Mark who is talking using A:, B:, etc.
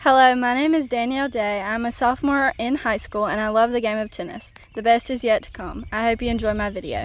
A: Hello, my name is Danielle Day. I'm a sophomore in high school and I love the game of tennis. The best is yet to come. I hope you enjoy my video.